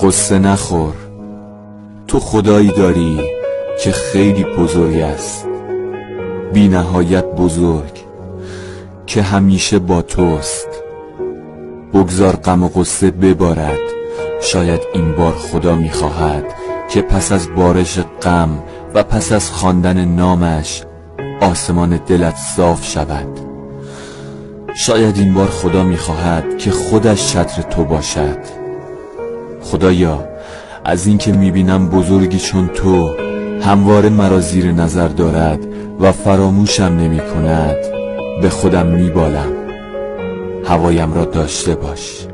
قصه نخور. تو خدایی داری که خیلی بزرگ است. بی نهایت بزرگ که همیشه با توست. بگذار غم و قصه ببارد. شاید این بار خدا می‌خواهد که پس از بارش غم و پس از خواندن نامش آسمان دلت صاف شود. شاید این بار خدا می‌خواهد که خودش چتر تو باشد. خدایا از اینکه می‌بینم بزرگی چون تو همواره مرا زیر نظر دارد و فراموشم نمی کند به خودم میبالم. هوایم را داشته باش.